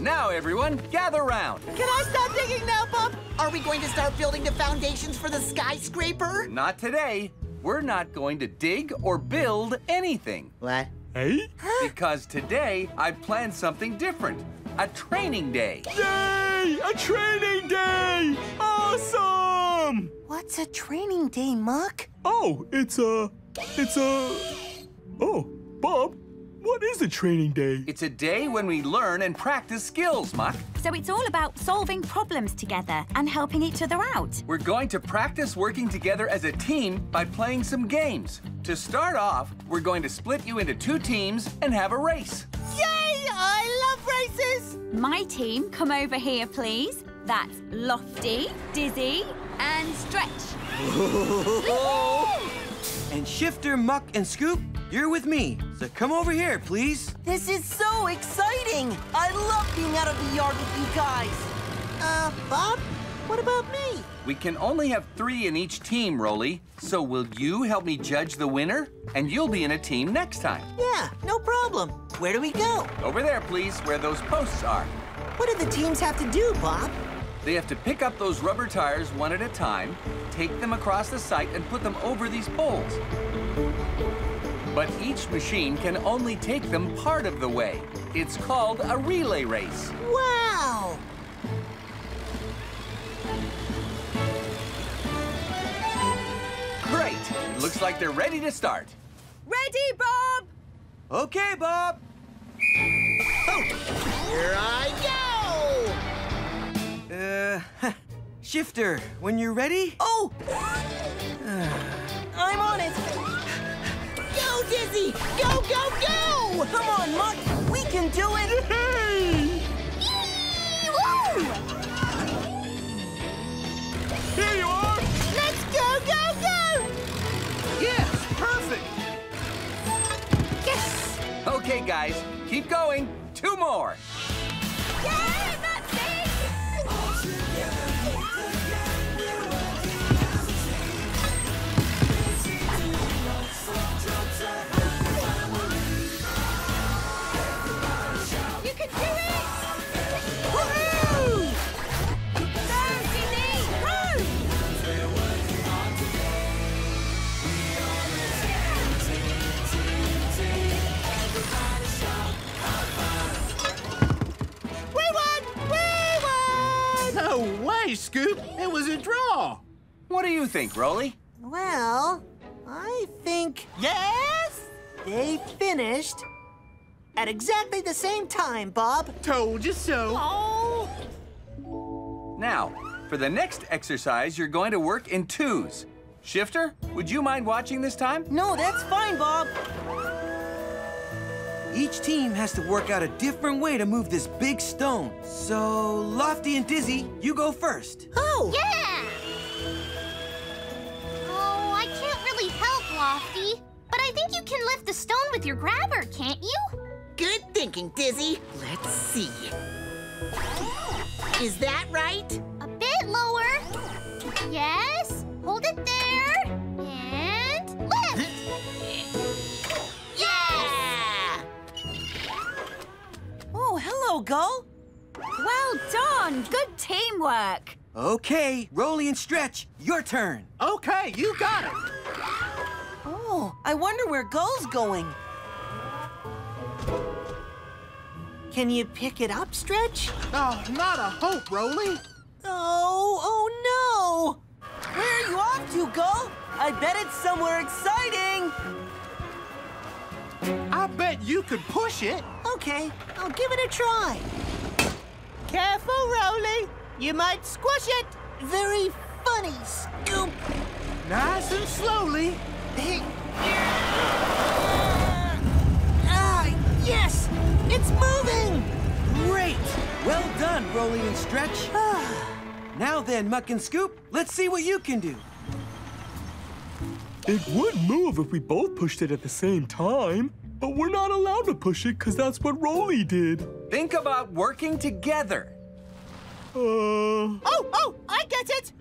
Now, everyone, gather round. Can I stop digging now, Bob? Are we going to start building the foundations for the skyscraper? Not today. We're not going to dig or build anything. What? Hey? Because today I've planned something different. A training day. Yay! A training day! Awesome! What's a training day, Muck? Oh, it's a... It's a... Oh, Bob, what is a training day? It's a day when we learn and practice skills, Muck. So it's all about solving problems together and helping each other out. We're going to practice working together as a team by playing some games. To start off, we're going to split you into two teams and have a race. Yay! I love races! My team, come over here, please. That's Lofty, Dizzy, and Stretch. And Shifter, Muck, and Scoop, you're with me. So come over here, please. This is so exciting! I love being out of the yard with you guys. Uh, Bob, what about me? We can only have three in each team, Roley. So will you help me judge the winner? And you'll be in a team next time. Yeah, no problem. Where do we go? Over there, please, where those posts are. What do the teams have to do, Bob? They have to pick up those rubber tires one at a time, take them across the site, and put them over these poles. But each machine can only take them part of the way. It's called a relay race. Wow! Great! Looks like they're ready to start. Ready, Bob? Okay, Bob. Here I go! Uh, Shifter, when you're ready. Oh! I'm on it! Go, Dizzy! Go, go, go! Come on, Muck! We can do it! Here you are! Let's go, go, go! Yes, perfect! Yes! Okay, guys, keep going. Two more. Yeah, think, Roley? Well, I think... Yes? They finished at exactly the same time, Bob. Told you so. Oh! Now, for the next exercise, you're going to work in twos. Shifter, would you mind watching this time? No, that's fine, Bob. Each team has to work out a different way to move this big stone. So, Lofty and Dizzy, you go first. Oh! Yeah! The stone with your grabber, can't you? Good thinking, Dizzy. Let's see. Is that right? A bit lower. Yes. Hold it there. And lift. Yes! Oh, hello, Gull. Well done! Good teamwork! Okay, Roley and Stretch, your turn. Okay, you got it. Oh, I wonder where Gull's going. Can you pick it up, Stretch? Oh, not a hope, Roley. Oh, oh no! Where are you off to, Gull? I bet it's somewhere exciting. I bet you could push it. Okay, I'll give it a try. Careful, Roley. You might squash it. Very funny, Scoop. Nice and slowly. Ah, yes! It's moving! Great! Well done, Roley and Stretch. now then, Muck and Scoop, let's see what you can do. It would move if we both pushed it at the same time. But we're not allowed to push it because that's what Roley did. Think about working together. Uh... Oh, oh, I get it!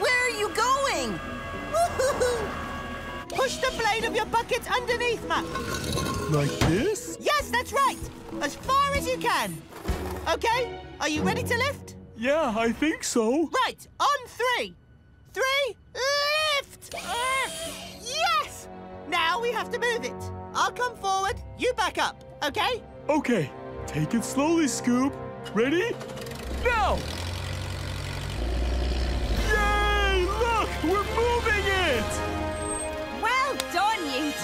Where are you going? Push the blade of your bucket underneath, Muck. Like this? Yes, Yes, that's right. As far as you can. Okay, are you ready to lift? Yeah, I think so. Right, on three. Three, lift! Yes! Now we have to move it. I'll come forward, you back up, okay? Okay, take it slowly, Scoop. Ready? Now!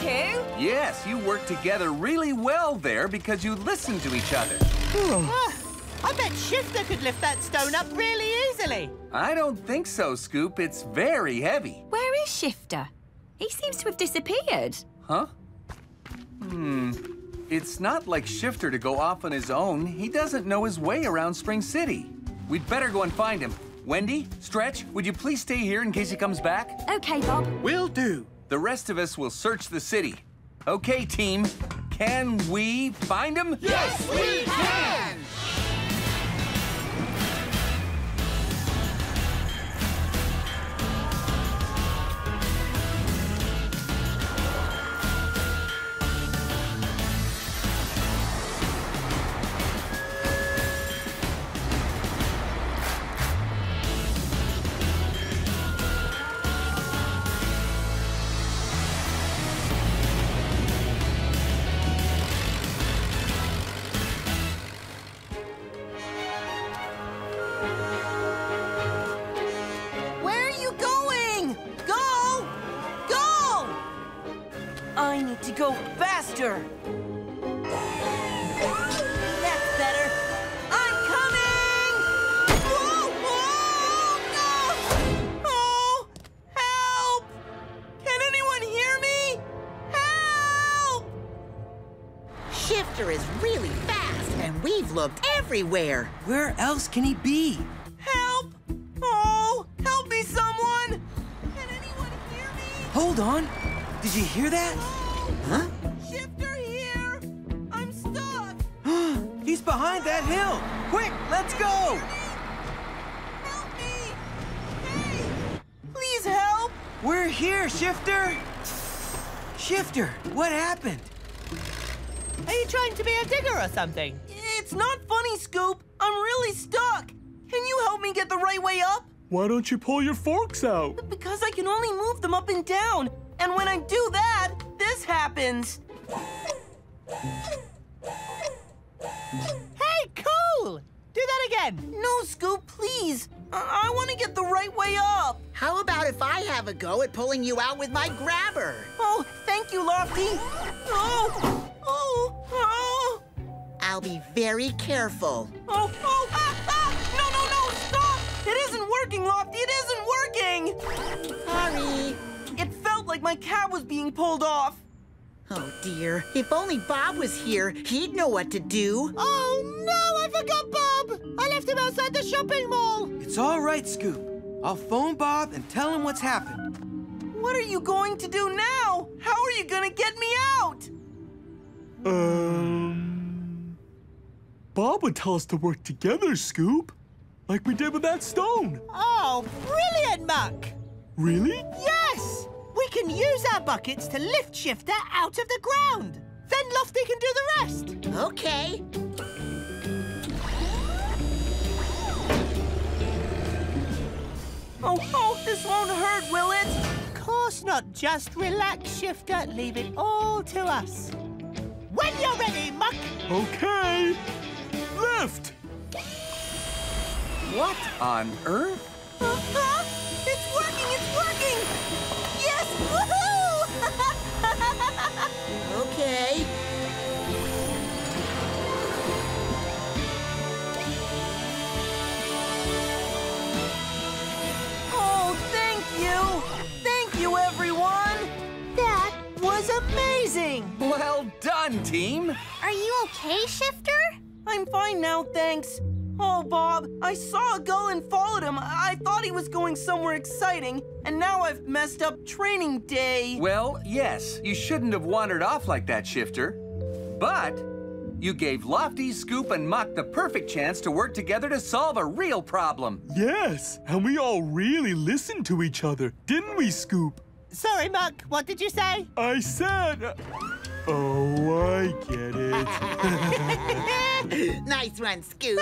Done, you two. Yes, you worked together really well there because you listened to each other. Ah, I bet Shifter could lift that stone up really easily. I don't think so, Scoop. It's very heavy. Where is Shifter? He seems to have disappeared. Huh? Hmm. It's not like Shifter to go off on his own. He doesn't know his way around Spring City. We'd better go and find him. Wendy, Stretch, would you please stay here in case he comes back? Okay, Bob. Will do. The rest of us will search the city. Okay, team. Can we find him? Yes, we can! We've looked everywhere. Where else can he be? Help! Oh! Help me, someone! Can anyone hear me? Hold on. Did you hear that? Huh? Shifter here! I'm stuck! He's behind that hill. Quick, let's go. Help me! Hey! Please help! We're here, Shifter. Shifter, what happened? Are you trying to be a digger or something? It's not funny, Scoop. I'm really stuck. Can you help me get the right way up? Why don't you pull your forks out? Because I can only move them up and down. And when I do that, this happens. Hey, cool! Do that again. No, Scoop, please. I, I want to get the right way up. How about if I have a go at pulling you out with my grabber? Oh, thank you, Lofty. Oh, oh, oh, I'll be very careful. oh, oh, ah, ah! No, no, no, stop! It isn't working, Lofty. It isn't working. Sorry. It felt like my cab was being pulled off. Oh dear. If only Bob was here, he'd know what to do. Oh, no, I forgot Bob. I left him outside the shopping mall. It's all right, Scoop. I'll phone Bob and tell him what's happened. What are you going to do now? How are you gonna get me out? Um. Bob would tell us to work together, Scoop. Like we did with that stone. Oh, brilliant, Muck. Really? Yes! We can use our buckets to lift Shifter out of the ground. Then Lofty can do the rest. Okay. Oh, oh, this won't hurt, will it? Of course not. Just relax, Shifter. Leave it all to us. When you're ready, Muck. Okay. Lift! What on earth? Uh, huh? It's working, it's working! Yes! Woohoo! Okay. oh, thank you! Thank you, everyone! That was amazing! Well done, team. Are you okay, Shifter? I'm fine now, thanks. Oh, Bob, I saw a gull and followed him. I thought he was going somewhere exciting, and now I've messed up training day. Well, yes, you shouldn't have wandered off like that, Shifter. But you gave Lofty, Scoop, and Muck the perfect chance to work together to solve a real problem. Yes, and we all really listened to each other, didn't we, Scoop? Sorry, Muck. What did you say? I said. Oh. I get it. nice one, Scoop.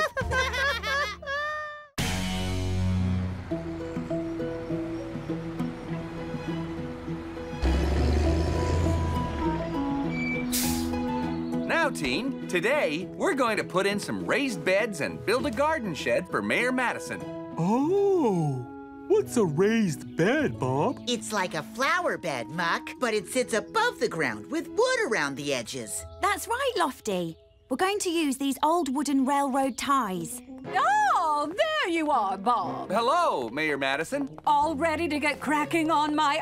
Now, team, today we're going to put in some raised beds and build a garden shed for Mayor Madison. oh, what's a raised bed, Bob? It's like a flower bed, Muck, but it sits above the ground with wood around the edges. That's right, Lofty. We're going to use these old wooden railroad ties. Oh, there you are, Bob. Hello, Mayor Madison. All ready to get cracking on my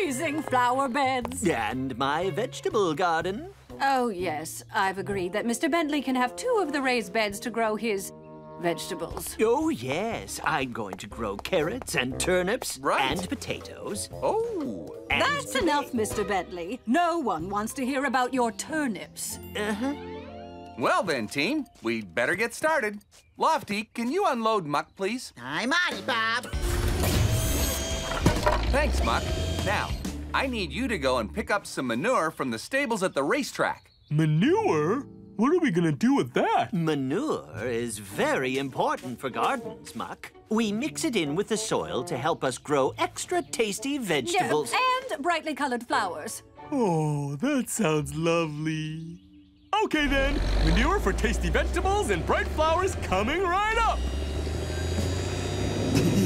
amazing flower beds. And my vegetable garden. Oh, yes, I've agreed that Mr. Bentley can have two of the raised beds to grow his vegetables. Oh, yes. I'm going to grow carrots and turnips Right. and potatoes. Oh, And That's enough, Mr. Bentley. No one wants to hear about your turnips. Uh-huh. well then, team, we'd better get started. Lofty, can you unload Muck, please? I'm on it, Bob. Thanks, Muck. Now, I need you to go and pick up some manure from the stables at the racetrack. Manure? What are we gonna do with that? Manure is very important for gardens, Muck. We mix it in with the soil to help us grow extra tasty vegetables. and brightly colored flowers. Oh, that sounds lovely. Okay then, manure for tasty vegetables and bright flowers coming right up.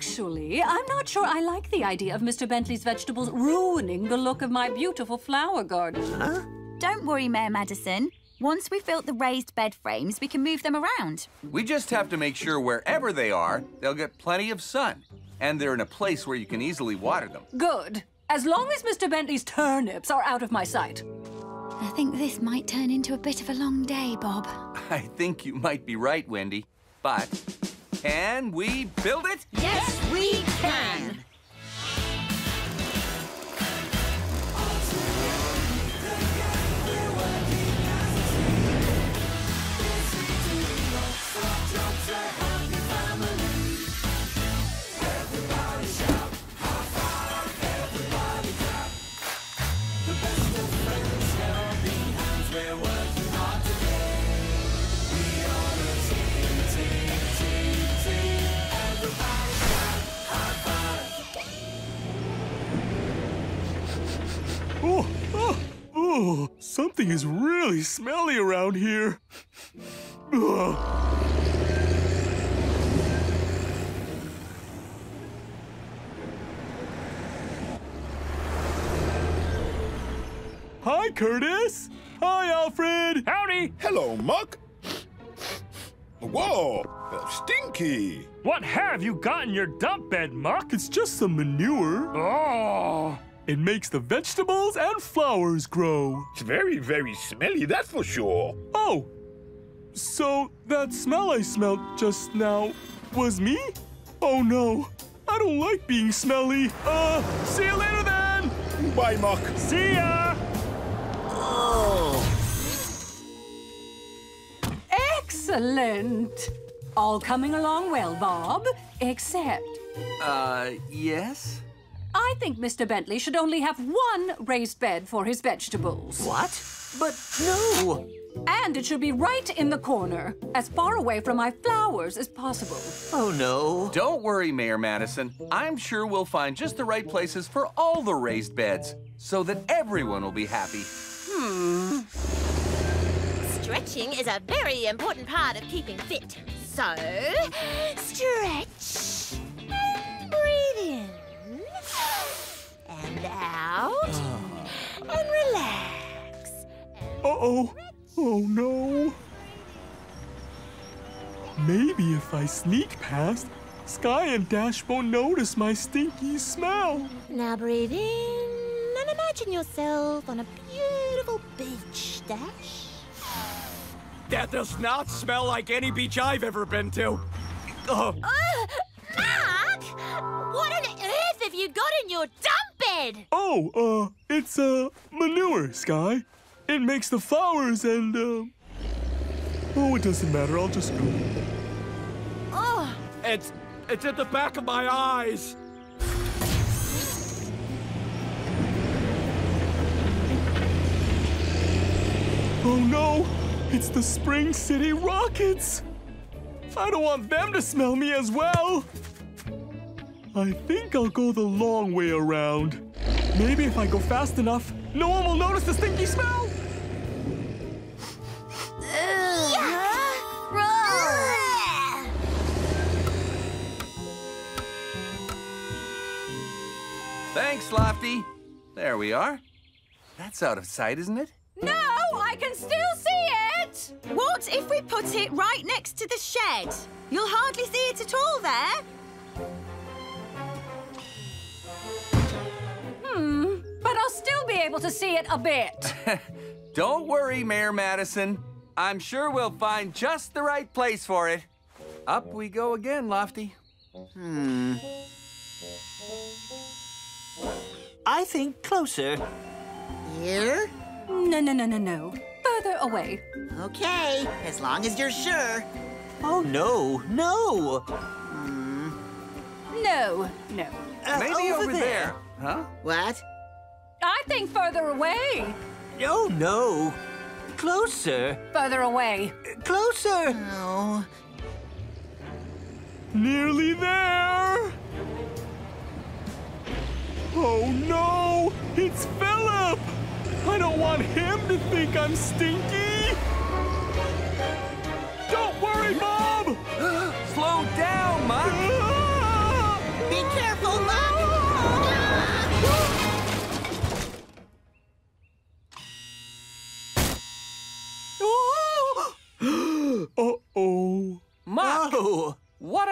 Actually, I'm not sure I like the idea of Mr. Bentley's vegetables ruining the look of my beautiful flower garden. Don't worry, Mayor Madison. Once we've built the raised bed frames, we can move them around. We just have to make sure wherever they are, they'll get plenty of sun. And they're in a place where you can easily water them. Good. As long as Mr. Bentley's turnips are out of my sight. I think this might turn into a bit of a long day, Bob. I think you might be right, Wendy. But can we build it? Yes, we can. Something is really smelly around here. Ugh. Hi, Curtis. Hi, Alfred. Howdy! Hello, Muck. Whoa, Stinky. What have you got in your dump bed, Muck? It's just some manure. Oh, It makes the vegetables and flowers grow. It's very, very smelly, that's for sure. Oh, so that smell I smelled just now was me? Oh no, I don't like being smelly. Uh, see you later then. Bye, Muck. see ya! Excellent. All coming along well, Bob. Except, Uh, yes? I think Mr. Bentley should only have one raised bed for his vegetables. What? But no! And it should be right in the corner, as far away from my flowers as possible. Oh no. Don't worry, Mayor Madison. I'm sure we'll find just the right places for all the raised beds so that everyone will be happy. Hmm. Stretching is a very important part of keeping fit. So, Uh-oh. Oh no. Maybe if I sneak past, Sky and Dash won't notice my stinky smell. Now breathe in and imagine yourself on a beautiful beach, Dash. That does not smell like any beach I've ever been to. Oh, Uh, Mark! What on earth have you got in your dump bed? Oh, uh, it's, uh, manure, Sky. It makes the flowers and, um... Oh, it doesn't matter. I'll just go. Oh! It's... it's at the back of my eyes! Oh no! It's the Spring City Rockets! I don't want them to smell me as well! I think I'll go the long way around. Maybe if I go fast enough, no one will notice the stinky smell! Thanks, Lofty. There we are. That's out of sight, isn't it? No, I can still see it! What if we put it right next to the shed? You'll hardly see it at all there. Hmm, but I'll still be able to see it a bit. Don't worry, Mayor Madison. I'm sure we'll find just the right place for it. Up we go again, Lofty. Hmm. I think closer. Here? No, no, no, no, no. Further away. Okay, as long as you're sure. Oh, no, no. No, no. Uh, Maybe over over, there. Huh? What? I think further away. No, no. Closer. Further away. Closer. No. Nearly there! Oh no! It's Philip! I don't want him to think I'm stinky! Don't worry, Bob! Slow down, Muck! Ah! Be careful, Muck!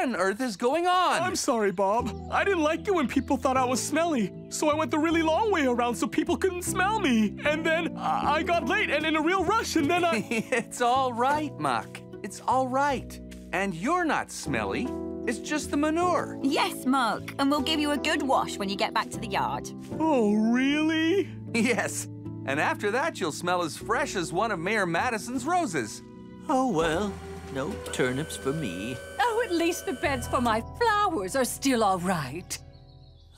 On earth is going on? I'm sorry, Bob. I didn't like it when people thought I was smelly, so I went the really long way around so people couldn't smell me. And then I, I got late and in a real rush, and then I... it's all right, Muck. It's all right. And you're not smelly. It's just the manure. Yes, Muck, and we'll give you a good wash when you get back to the yard. oh, really? Yes. And after that, you'll smell as fresh as one of Mayor Madison's roses. Oh, well, no turnips for me. At least the beds for my flowers are still all right.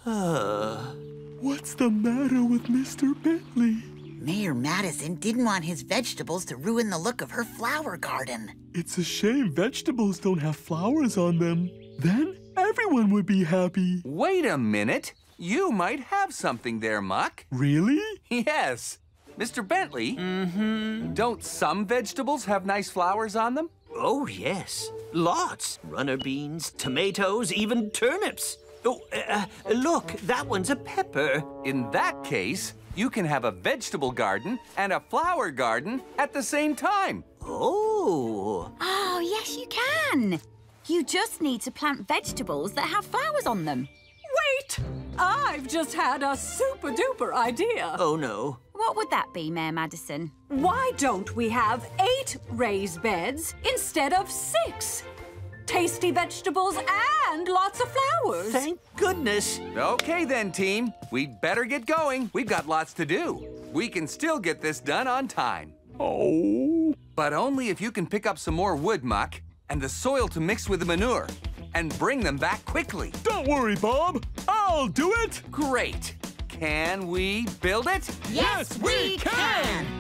Uh, What's the matter with Mr. Bentley? Mayor Madison didn't want his vegetables to ruin the look of her flower garden. It's a shame vegetables don't have flowers on them. Then everyone would be happy. Wait a minute. You might have something there, Muck. Really? Yes. Mr. Bentley? Mm-hmm. Don't some vegetables have nice flowers on them? oh, yes. Lots. Runner beans, tomatoes, even turnips. Oh, uh, uh, look, that one's a pepper. In that case, you can have a vegetable garden and a flower garden at the same time. Oh. Oh, yes, you can. You just need to plant vegetables that have flowers on them. Wait! I've just had a super duper idea. Oh, no. What would that be, Mayor Madison? Why don't we have eight raised beds instead of six? Tasty vegetables and lots of flowers. Thank goodness. Okay then, team. We'd better get going. We've got lots to do. We can still get this done on time. Oh. But only if you can pick up some more wood muck and the soil to mix with the manure and bring them back quickly. Don't worry, Bob. I'll do it. Great. Can we build it? Yes, we can.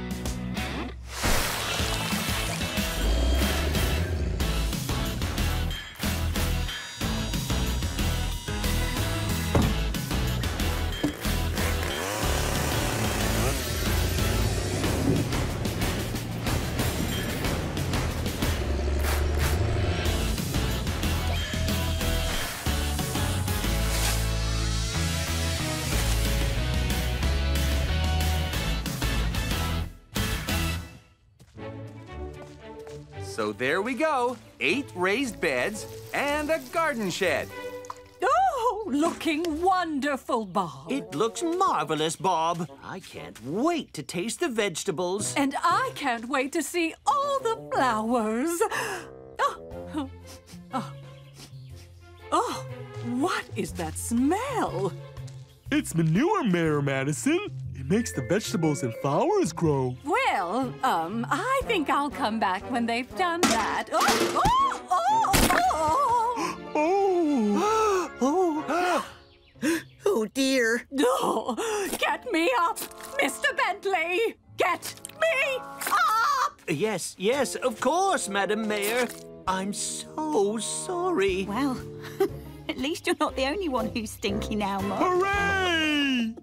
So there we go. Eight raised beds and a garden shed. Oh, looking wonderful, Bob. It looks marvelous, Bob. I can't wait to taste the vegetables. And I can't wait to see all the flowers. Oh, oh, oh, what is that smell? It's manure, Mayor Madison. It makes the vegetables and flowers grow. Well, um, I think I'll come back when they've done that. Oh, oh, oh, oh! Oh. Oh, Oh, dear. Oh, get me up, Mr. Bentley! Get me up! yes, yes, of course, Madam Mayor. I'm so sorry. Well, at least you're not the only one who's stinky now, Muck. Hooray!